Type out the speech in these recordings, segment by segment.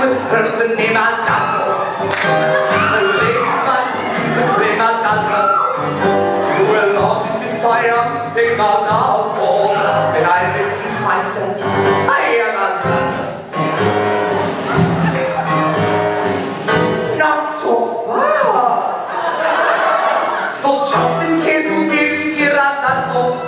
the name Aldolpho. The name. You will. Then I repeat myself, I am. Not so fast. So just in case you didn't hear Aldolpho, I'll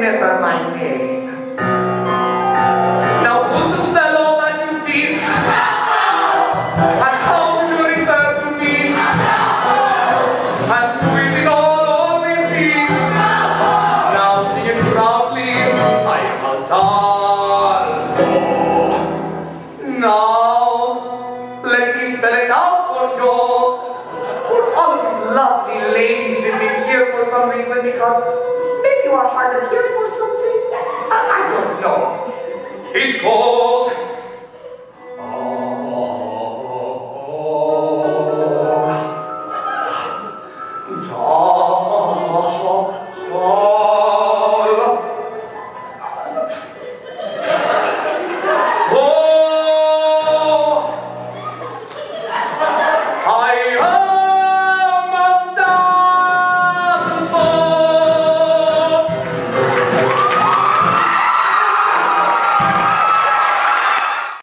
remember my name. Now, the fellow that you see? To me? All be? Now sing proudly. I. Now, let me spell it out for you. For all of you lovely ladies here for some reason because you are hard of hearing or something. I, don't know. It goes